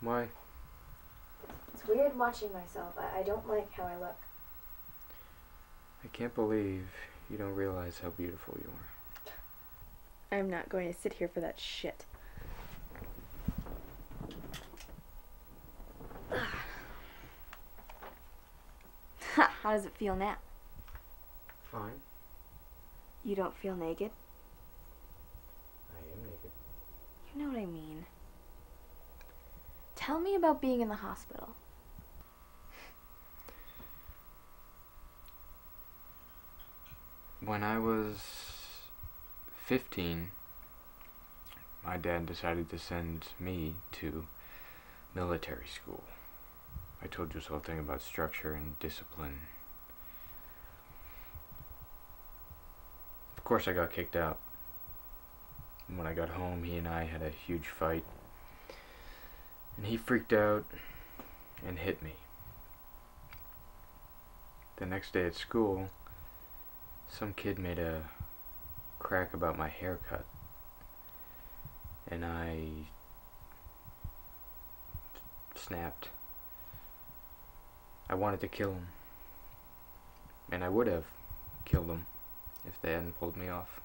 Why? It's weird watching myself. I, I don't like how I look. I can't believe you don't realize how beautiful you are. I'm not going to sit here for that shit. How does it feel now? Fine. You don't feel naked? I am naked. You know what I mean. Tell me about being in the hospital. When I was 15, my dad decided to send me to military school. I told you this whole thing about structure and discipline. Of course, I got kicked out. When I got home, he and I had a huge fight. And he freaked out and hit me. The next day at school, some kid made a crack about my haircut. And I snapped. I wanted to kill him. And I would have killed him if they hadn't pulled me off.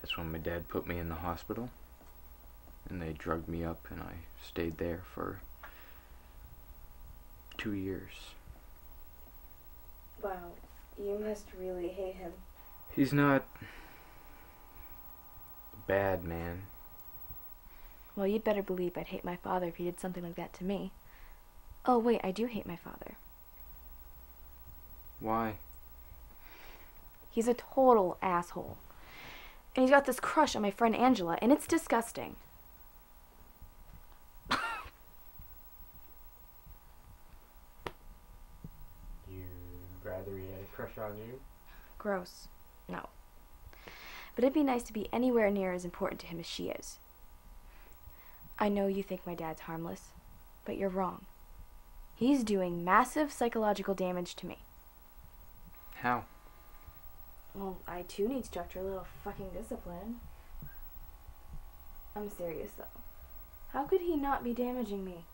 That's when my dad put me in the hospital. And they drugged me up, and I stayed there for two years. Wow, you must really hate him. He's not a bad man. Well, you'd better believe I'd hate my father if he did something like that to me. Oh, wait, I do hate my father. Why? He's a total asshole. And he's got this crush on my friend Angela, and it's disgusting. You'd rather he had a crush on you? Gross. No. But it'd be nice to be anywhere near as important to him as she is. I know you think my dad's harmless, but you're wrong. He's doing massive psychological damage to me. How? Well, I too need structure, a little fucking discipline. I'm serious though. How could he not be damaging me?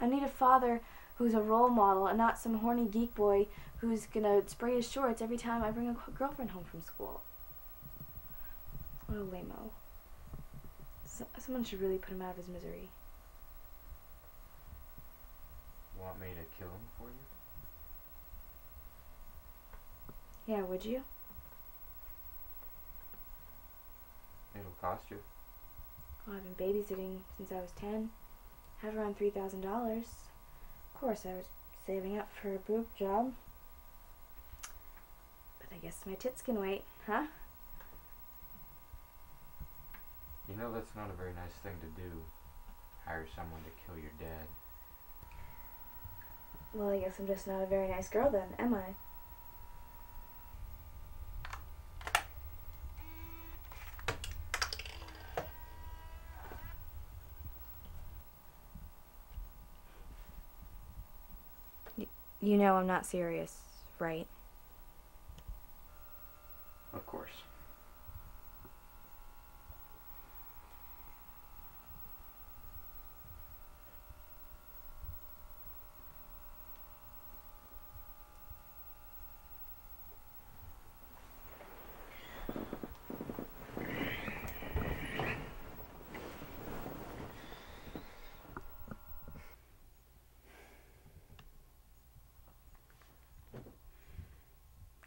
I need a father who's a role model and not some horny geek boy who's gonna spray his shorts every time I bring a girlfriend home from school. Oh, what a lame-o. So, someone should really put him out of his misery. Want me to kill him for you? Yeah, would you? It'll cost you. Well, I've been babysitting since I was 10. Have around $3,000. Of course, I was saving up for a boob job. But I guess my tits can wait, huh? You know that's not a very nice thing to do. Hire someone to kill your dad. Well, I guess I'm just not a very nice girl then, am I? You know I'm not serious, right? Of course.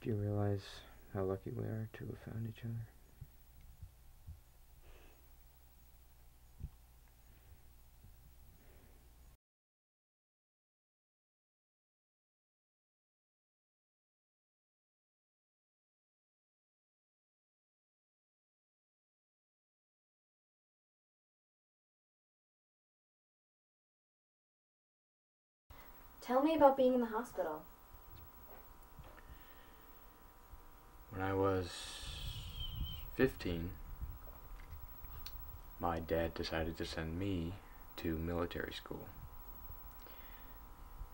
Do you realize how lucky we are to have found each other? Tell me about being in the hospital. When I was 15, my dad decided to send me to military school.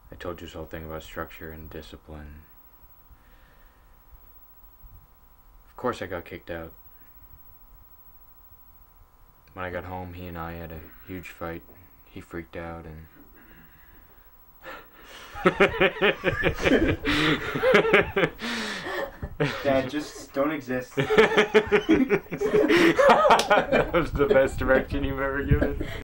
I told you this whole thing about structure and discipline. Of course, I got kicked out. when I got home, he and I had a huge fight. He freaked out and. Dad, just don't exist. that was the best direction you've ever given.